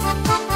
Música